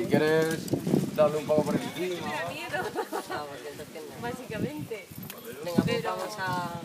Si quieres darle un poco por encima. Ah, no. Básicamente. Venga, pues Pero- vamos a...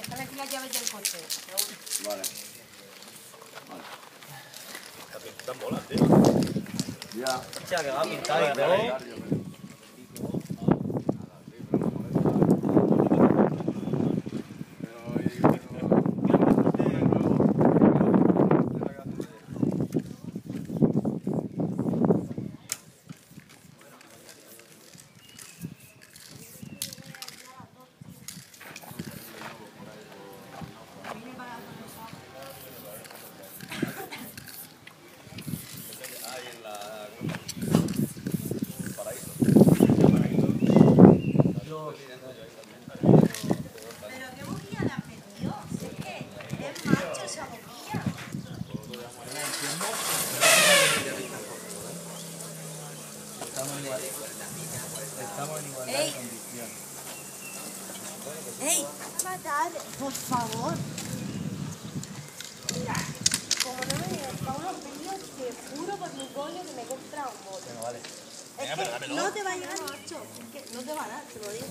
están aquí las llaves del coche. Raúl. Vale. Están bolas, tío. Ya. Hostia, que va a pintar y todo. Pero qué boquilla le has metido. Si es que es macho esa boquilla. ¡Ey! ¡Ey! Matar, por favor. Mira, como no me digas para unos vídeos, te juro por mi coño que me he comprado un bote. Venga, vale. Es No te va a llegar no te va a dar, te lo digo.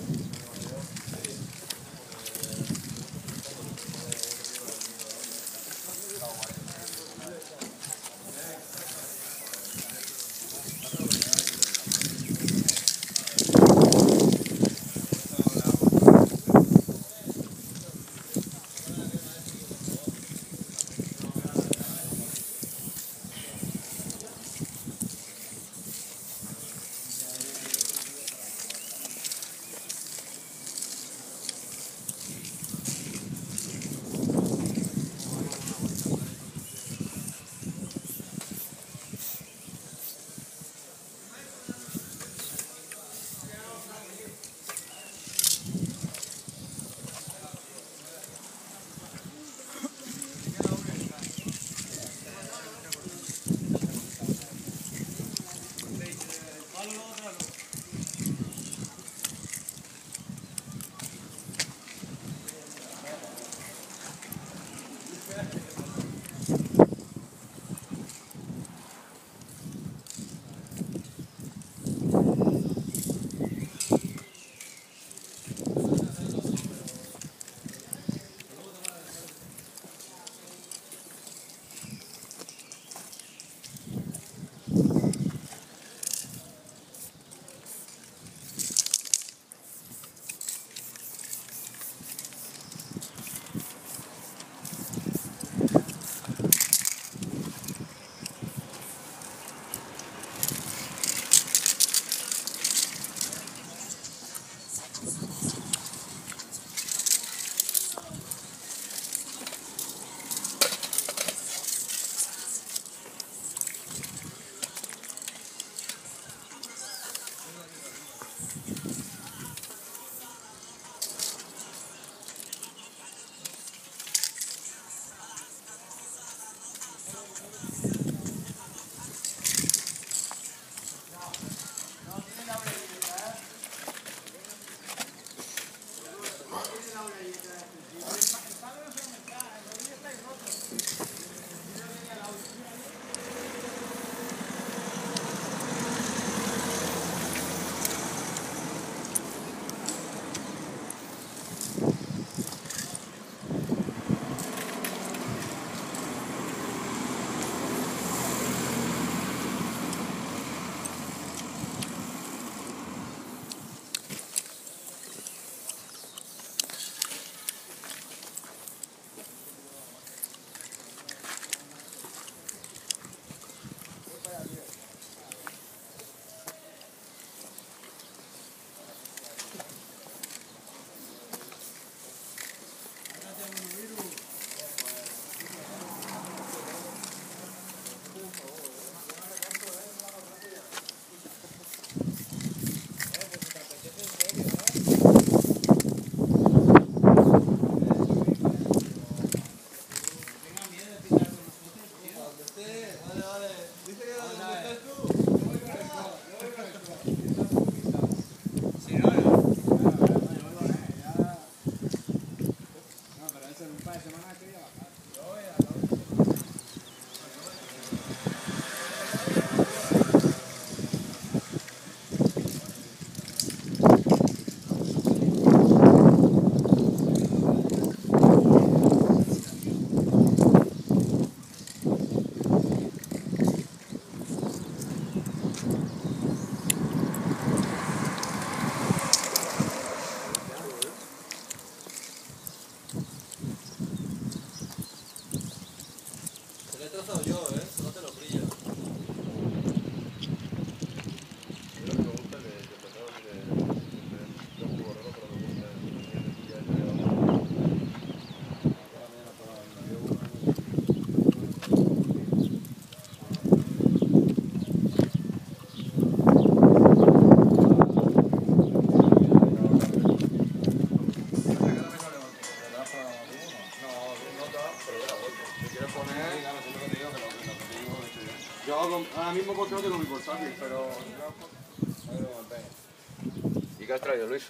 ¿Y qué has Luis?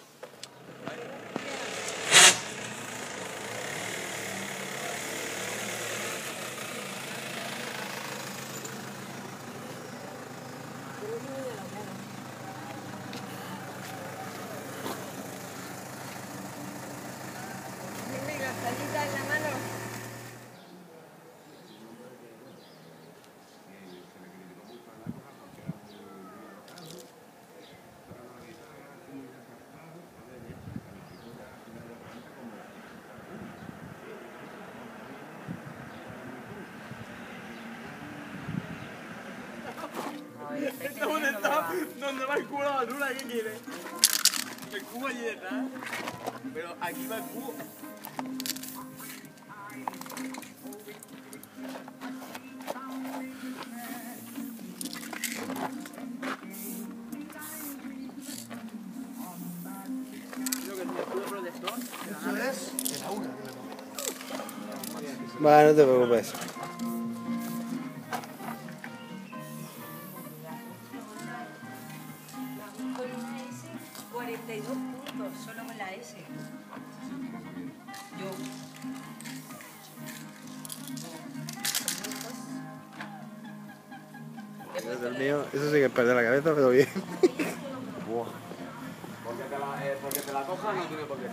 Venga, salita en la mano. ¿Dónde va el cubo de la basura? ¿Qué quiere? El cubo allí detrás. Pero aquí va el cubo. Creo que el escudo protector. Va, no te preocupes. 42 puntos, solo con la S. Yo. El mío, eso sí que es perder la cabeza, pero bien. Porque te la, eh, porque te la cojas no tiene por qué.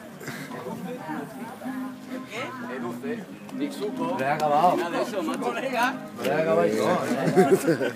¿Qué? Nixuco. Lo he acabado. Nada de eso, macho. Colega. He acabado y todo, ¿eh?